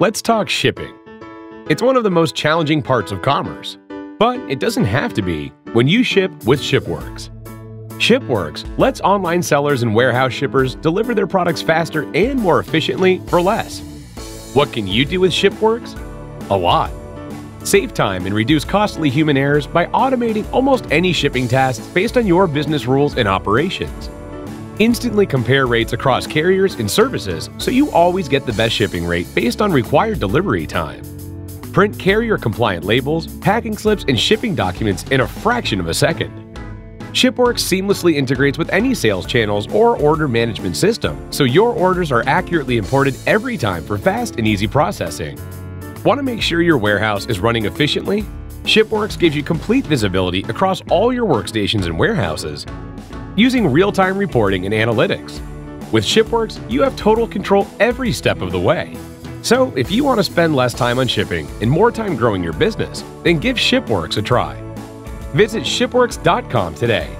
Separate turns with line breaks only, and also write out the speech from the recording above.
Let's talk shipping. It's one of the most challenging parts of commerce, but it doesn't have to be when you ship with ShipWorks. ShipWorks lets online sellers and warehouse shippers deliver their products faster and more efficiently for less. What can you do with ShipWorks? A lot. Save time and reduce costly human errors by automating almost any shipping tasks based on your business rules and operations. Instantly compare rates across carriers and services so you always get the best shipping rate based on required delivery time. Print carrier compliant labels, packing slips, and shipping documents in a fraction of a second. ShipWorks seamlessly integrates with any sales channels or order management system, so your orders are accurately imported every time for fast and easy processing. Want to make sure your warehouse is running efficiently? ShipWorks gives you complete visibility across all your workstations and warehouses using real-time reporting and analytics. With ShipWorks, you have total control every step of the way. So, if you want to spend less time on shipping and more time growing your business, then give ShipWorks a try. Visit shipworks.com today